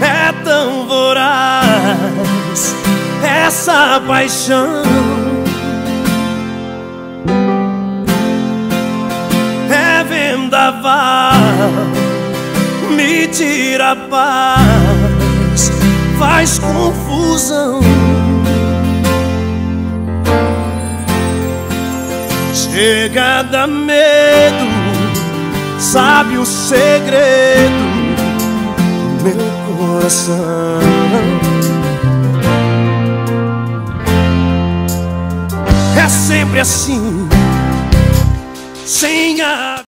é tão voraz essa paixão. É vendaval, me tira a paz, faz confusão. Chega da medo, sabe o segredo coração. É sempre assim, sem a